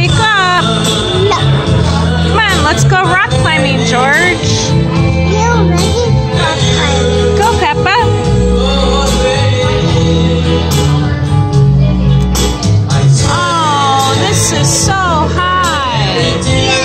wake up. No. Come on, let's go rock climbing, George. You ready? Rock climbing. Go, Peppa. Oh, this is so high.